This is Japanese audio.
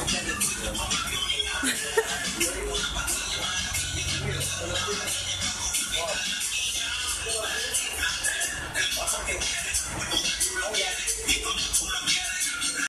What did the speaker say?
Oh yeah.